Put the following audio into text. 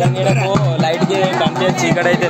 నిజంగా లాైట్కి కంప్లీట్ చీకటైతే